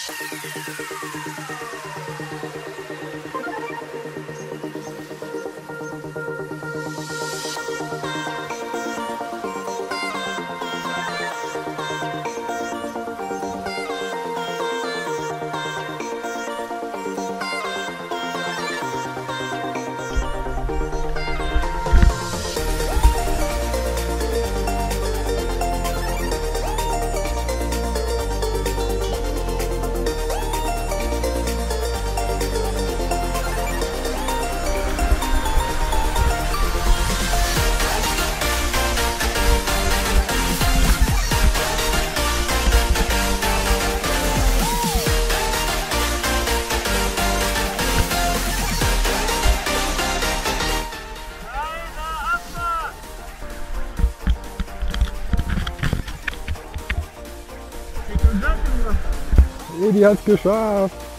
フフフフフフ。Edi hat's geschafft.